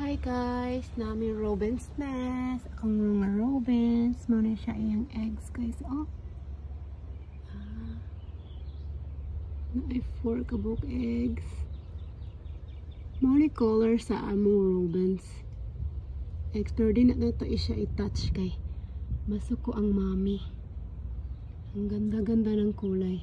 Hi guys, nami Robin's nest. Akong mga Robins. Muna siya iyang eggs guys. Oh. Ah. Na ay four kabuk eggs. Mali color sa among Robins. Extra din na to siya i-touch kay. Masuko ang mami. Ang ganda-ganda ng kulay.